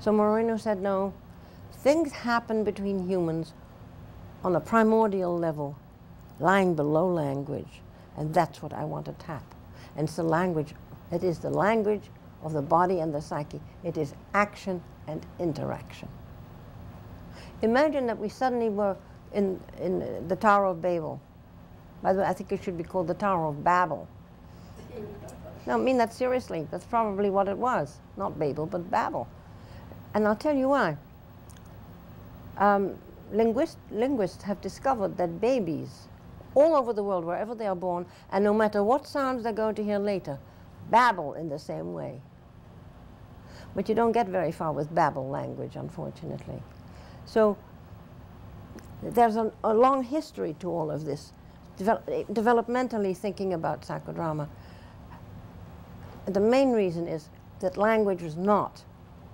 So Moreno said, no, things happen between humans on a primordial level, lying below language, and that's what I want to tap. And it's the language, it is the language of the body and the psyche. It is action and interaction. Imagine that we suddenly were in, in the Tower of Babel. By the way, I think it should be called the Tower of Babble. No, I mean that seriously. That's probably what it was. Not Babel, but Babble. And I'll tell you why. Um, linguist, linguists have discovered that babies all over the world, wherever they are born, and no matter what sounds they're going to hear later, babble in the same way. But you don't get very far with babble language, unfortunately. So there's a, a long history to all of this, developmentally thinking about psychodrama. The main reason is that language was not,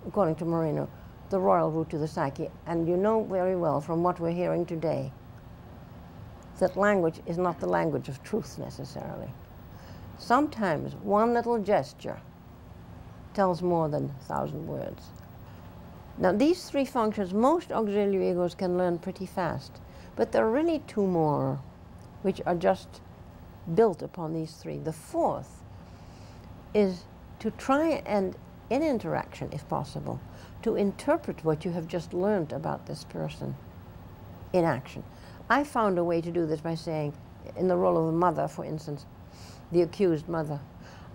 according to Moreno, the royal route to the psyche. And you know very well from what we're hearing today that language is not the language of truth necessarily. Sometimes one little gesture tells more than a thousand words. Now these three functions, most auxiliary egos can learn pretty fast, but there are really two more which are just built upon these three. The fourth is to try and, in interaction if possible, to interpret what you have just learned about this person in action. I found a way to do this by saying, in the role of a mother, for instance, the accused mother,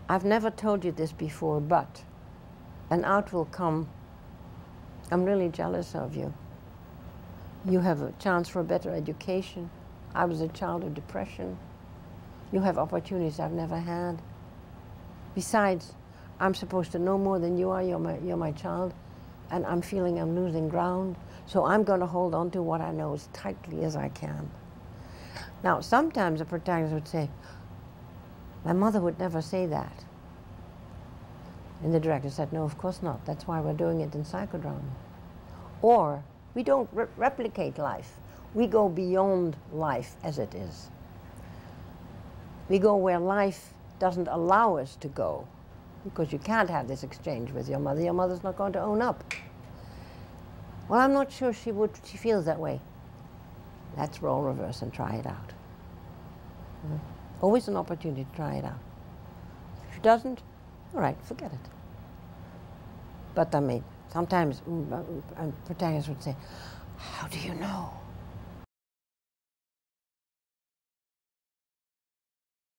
I've never told you this before, but, and out will come, I'm really jealous of you. You have a chance for a better education. I was a child of depression. You have opportunities I've never had. Besides, I'm supposed to know more than you are. You're my, you're my child and I'm feeling I'm losing ground. So I'm going to hold on to what I know as tightly as I can. Now, sometimes the protagonist would say, my mother would never say that. And the director said, no, of course not. That's why we're doing it in psychodrama. Or, we don't re replicate life. We go beyond life as it is. We go where life doesn't allow us to go because you can't have this exchange with your mother. Your mother's not going to own up. Well, I'm not sure she would. She feels that way. Let's role reverse and try it out. Hmm? Always an opportunity to try it out. If she doesn't, all right, forget it. But I mean, sometimes mm, uh, uh, protagonists would say, how do you know?